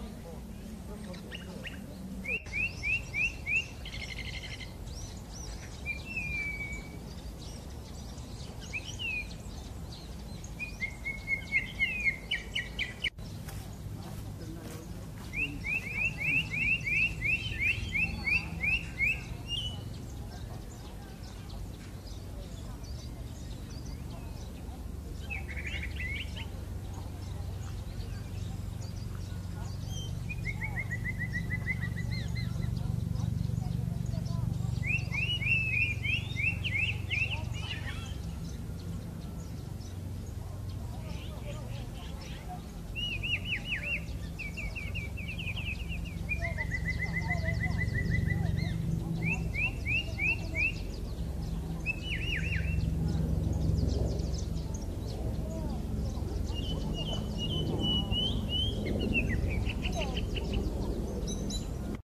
morning.